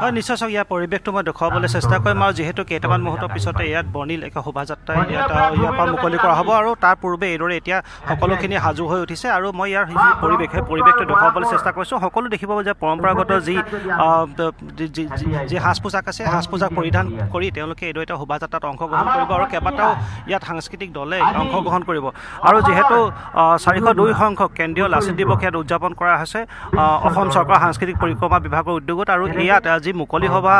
হয় নিশ্চয় চাওক ইয়াৰ পৰিৱেশটো মই দেখুৱাবলৈ চেষ্টা কৰিম আৰু যিহেতু কেইটামান মুহূৰ্তৰ পিছতে ইয়াত বৰ্ণিল একে শোভাযাত্ৰা ইয়াত ইয়াৰ পৰা মুকলি কৰা হ'ব আৰু তাৰ পূৰ্বে এইদৰে এতিয়া সকলোখিনি সাজু হৈ উঠিছে আৰু মই ইয়াৰ যি পৰিৱেশ সেই পৰিৱেশটো দেখুৱাবলৈ চেষ্টা কৰিছোঁ। সকলো দেখিব যে পৰম্পৰাগত যি যি- সাজ পোছাক আছে সাজ পোছাক পৰিধান কৰি তেওঁলোকে এইদৰে এটা শোভাযাত্ৰাত অংশগ্ৰহণ কৰিব আৰু কেইবাটাও ইয়াত সাংস্কৃতিক দলে অংশগ্ৰহণ কৰিব। আৰু যিহেতু চাৰিশ দুই সংখ্যক কেন্দ্ৰীয় লাচিত দিৱস ইয়াত উদযাপন কৰা হৈছে অসম চৰকাৰৰ সাংস্কৃতিক পৰিক্ৰমা বিভাগৰ উদ্যোগত আৰু ইয়াত যি মুকলি সভা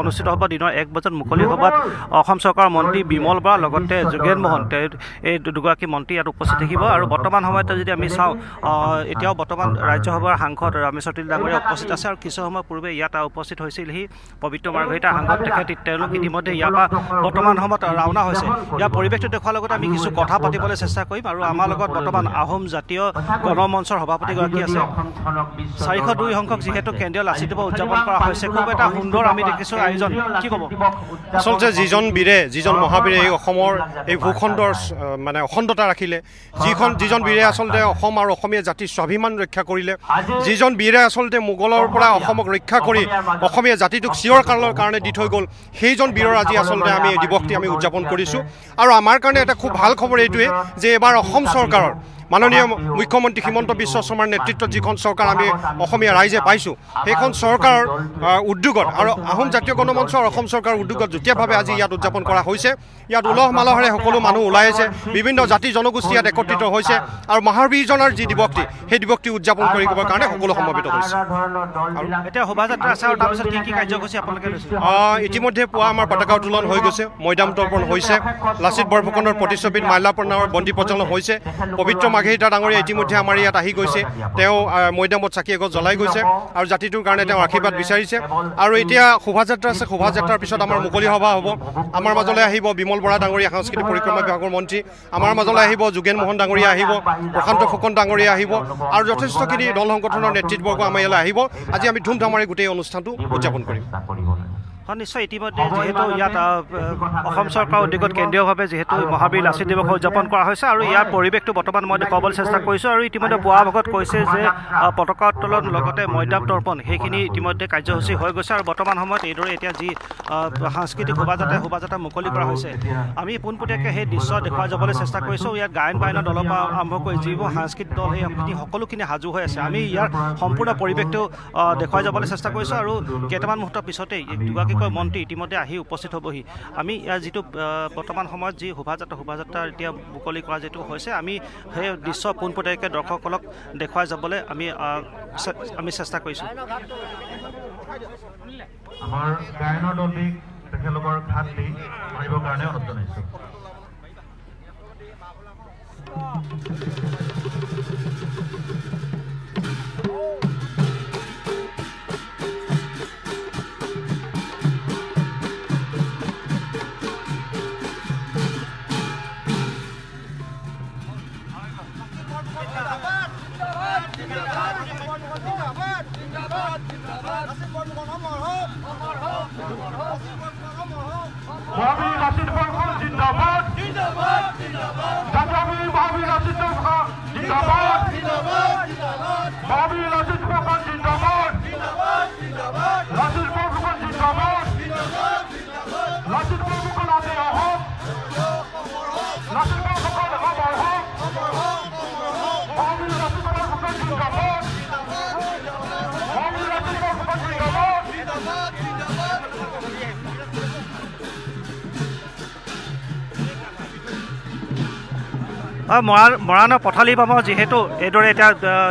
অনুষ্ঠিত হ'ব। দিনৰ এক বজাত মুকলি সভাত অসম চৰকাৰৰ মন্ত্ৰী বিমল বৰা লগতে যোগেন মোহন এই দুগৰাকী মন্ত্ৰী ইয়াত উপস্থিত থাকিব। আৰু বৰ্তমান সময়ত যদি আমি চাওঁ এতিয়াও বৰ্তমান ৰাজ্যসভাৰ সাংসদ ৰামেশ্বৰ তিল ডাঙৰীয়া উপস্থিত আছে। আৰু কিছু সময় পূৰ্বে ইয়াত উপস্থিত হৈছিলহি পবিত্ৰ মাৰ্ঘৰিতা সাংসদ তেখেত তেওঁলোক ইতিমধ্যে ইয়াৰ পৰা বৰ্তমান সময়ত ৰাওনা হৈছে। ইয়াৰ পৰিৱেশটো দেখুৱাৰ লগতে আমি কিছু কথা পাতিবলৈ চেষ্টা কৰিম। আৰু আমাৰ লগত বৰ্তমান আহোম জাতীয় গণমঞ্চৰ সভাপতিগৰাকী আছে। চাৰিশ দুই সংখ্যক যিহেতু কেন্দ্ৰীয় লাচিত দিৱস উদযাপন কৰা হৈছে খুব এটা সুন্দৰ আমি দেখিছোঁ আয়োজন। কি ক'ব? আচলতে যিজন বীৰে যিজন মহাবীৰে এই অসমৰ এই ভূখণ্ডৰ মানে অখণ্ডতা ৰাখিলে যিখন যিজন বীৰে আচলতে অসম আৰু অসমীয়া জাতিৰ স্বাভিমান ৰক্ষা কৰিলে যিজন বীৰে আচলতে মোগলৰ পৰা অসমক ৰক্ষা কৰি অসমীয়া জাতিটোক চিৰ কালৰ কাৰণে দি থৈ গ'ল সেইজন বীৰৰ আজি আচলতে আমি দিৱসটি আমি উদযাপন কৰিছোঁ। আৰু আমাৰ কাৰণে এটা খুব ভাল খবৰ এইটোৱে যে এইবাৰ অসম চৰকাৰৰ মাননীয় মুখ্যমন্ত্ৰী হিমন্ত বিশ্ব শৰ্মাৰ নেতৃত্বত যিখন চৰকাৰ আমি অসমীয়া ৰাইজে পাইছোঁ সেইখন চৰকাৰৰ আহ, উদ্যোগত আৰু আহোম জাতীয় গণমঞ্চ আৰু অসম চৰকাৰৰ উদ্যোগত যুটীয়াভাৱে আজি ইয়াত উদযাপন কৰা হৈছে। ইয়াত উলহ মালহেৰে সকলো মানুহ ওলাই আছে বিভিন্ন জাতি জনগোষ্ঠী ইয়াত একত্ৰিত হৈছে আৰু মহাবীৰজনাৰ যি দিৱসটি সেই দিৱসটি উদযাপন কৰিবৰ কাৰণে সকলো সমবেত হৈছে। এতিয়া শোভাযাত্ৰা আছে আৰু তাৰপিছত কি কি কাৰ্যসূচী আপোনালোকে লৈছে? আহ, ইতিমধ্যে পুৱা আমাৰ পতাকা উত্তোলন হৈ গৈছে মৈদাম তৰ্পণ হৈছে লাচিত বৰফুকনৰ প্ৰতিচ্ছবিত মাল্যাপৰ্ণাৰ বন্তি প্ৰজ্বলন হৈছে পবিত্ৰ মাঘেৰিতা ডাঙৰীয়া ইতিমধ্যে আমাৰ ইয়াত আহি গৈছে। তেওঁ মৈদামত চাকি এগছ জ্বলাই গৈছে আৰু জাতিটোৰ কাৰণে তেওঁ আশীৰ্বাদ বিচাৰিছে। আৰু এতিয়া শোভাযাত্ৰা আছে। শোভাযাত্ৰাৰ পিছত আমাৰ মুকলি সভা হ'ব। আমাৰ মাজলৈ আহিব বিমল বৰা ডাঙৰীয়া সাংস্কৃতিক পৰিক্ৰমা বিভাগৰ মন্ত্ৰী। আমাৰ মাজলৈ আহিব যোগেন মোহন ডাঙৰীয়া আহিব। প্ৰশান্ত ফুকন ডাঙৰীয়া আহিব। আৰু যথেষ্টখিনি দল সংগঠনৰ নেতৃত্ববৰ্গ আমাৰ ইয়ালৈ আহিব। আজি আমি ধুমধামেৰে গোটেই অনুষ্ঠানটো উদযাপন কৰিম। হয় নিশ্চয় ইতিমধ্যে যিহেতু ইয়াত অসম চৰকাৰৰ উদ্যোগত কেন্দ্ৰীয়ভাৱে যিহেতু মহাবীৰ লাচিত দিৱস উদযাপন কৰা হৈছে আৰু ইয়াৰ পৰিৱেশটো বৰ্তমান মই দেখুৱাবলৈ চেষ্টা কৰিছোঁ আৰু ইতিমধ্যে পুৱা ভাগত কৈছে যে পতাকা উত্তোলন লগতে মৈদাম তৰ্পণ সেইখিনি ইতিমধ্যে কাৰ্যসূচী হৈ গৈছে আৰু বৰ্তমান সময়ত এইদৰে এতিয়া যি সাংস্কৃতিক শোভাযাত্ৰা শোভাযাত্ৰা মুকলি কৰা হৈছে। আমি পোনপটীয়াকৈ সেই দৃশ্য দেখুৱাই যাবলৈ চেষ্টা কৰিছোঁ। ইয়াত গায়ন বায়নৰ দলৰ পৰা আৰম্ভ কৰি যিবোৰ সাংস্কৃতিক দল সেই সকলোখিনি সাজু হৈ আছে। আমি ইয়াৰ সম্পূৰ্ণ পৰিৱেশটো দেখুৱাই যাবলৈ চেষ্টা কৰিছোঁ আৰু কেইটামান মুহূৰ্তৰ পিছতেই এই দুগৰাকীকৈ মন্ত্ৰী ইতিমধ্যে আহি উপস্থিত হ'বহি। আমি ইয়াৰ যিটো বৰ্তমান সময়ত যি শোভাযাত্ৰা শোভাযাত্ৰা এতিয়া মুকলি কৰা যিটো হৈছে আমি সেই দৃশ্য পোনপটীয়াকৈ দৰ্শকসকলক দেখুৱাই যাবলৈ আমি আমি চেষ্টা কৰিছোঁ। আমাৰ গায়নৰ দলটিক তেখেতলোকৰ ঘাট দি মাৰিবৰ কাৰণে অনুৰোধ জনাইছোঁ জিন্দাবাদ মৰাণ মৰাণৰ পথালি বামৰ যিহেতু এইদৰে এতিয়া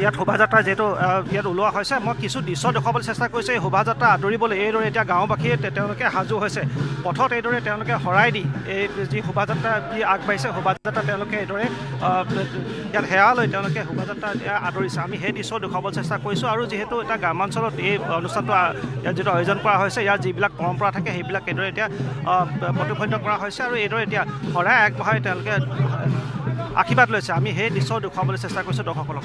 ইয়াত শোভাযাত্ৰা যিহেতু ইয়াত ওলোৱা হৈছে মই কিছু দৃশ্য দেখুৱাবলৈ চেষ্টা কৰিছোঁ। এই শোভাযাত্ৰা আদৰিবলৈ এইদৰে এতিয়া গাঁওবাসীয়ে তেওঁলোকে সাজু হৈছে। পথত এইদৰে তেওঁলোকে শৰাই দি এই যি শোভাযাত্ৰা যি আগবাঢ়িছে শোভাযাত্ৰা তেওঁলোকে এইদৰে ইয়াত সেৱা লৈ তেওঁলোকে শোভাযাত্ৰা এতিয়া আদৰিছে। আমি সেই দৃশ্য দেখুৱাবলৈ চেষ্টা কৰিছোঁ আৰু যিহেতু এটা গ্ৰামাঞ্চলত এই অনুষ্ঠানটো ইয়াত যিটো আয়োজন কৰা হৈছে ইয়াৰ যিবিলাক পৰম্পৰা থাকে সেইবিলাক এইদৰে এতিয়া প্ৰতিফলিত কৰা হৈছে আৰু এইদৰে এতিয়া শৰাই আগবঢ়াই তেওঁলোকে আশীৰ্বাদ লৈছে। আমি সেই দৃশ্য দেখুৱাবলৈ চেষ্টা কৰিছোঁ দৰ্শকসকলক।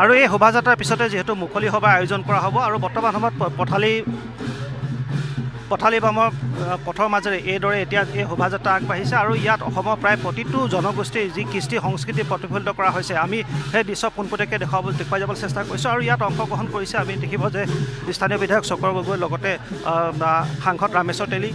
আৰু এই শোভাযাত্ৰাৰ পিছতে যিহেতু মুকলি সভা আয়োজন কৰা হ'ব আৰু বৰ্তমান সময়ত পথালি পথালি বামৰ পথৰ মাজেৰে এইদৰে এতিয়া এই শোভাযাত্ৰা আগবাঢ়িছে আৰু ইয়াত অসমৰ প্ৰায় প্ৰতিটো জনগোষ্ঠীৰ যি কৃষ্টি সংস্কৃতি প্ৰতিফলিত কৰা হৈছে আমি সেই দৃশ্য পোনপটীয়াকৈ দেখুৱাব দেখুৱাই যাবলৈ চেষ্টা কৰিছোঁ আৰু ইয়াত অংশগ্ৰহণ কৰিছে আমি দেখিব যে স্থানীয় বিধায়ক চক্ৰ গগৈ লগতে সাংসদ ৰামেশ্বৰ তেলী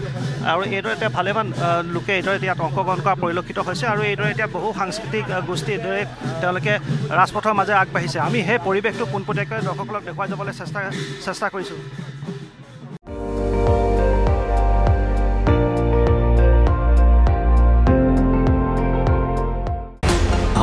আৰু এইদৰে এতিয়া ভালেমান লোকে এইদৰে ইয়াত অংশগ্ৰহণ কৰা পৰিলক্ষিত হৈছে আৰু এইদৰে এতিয়া বহু সাংস্কৃতিক গোষ্ঠী এইদৰে তেওঁলোকে ৰাজপথৰ মাজেৰে আগবাঢ়িছে। আমি সেই পৰিৱেশটো পোনপটীয়াকৈ দৰ্শকসকলক দেখুৱাই যাবলৈ চেষ্টা চেষ্টা কৰিছোঁ।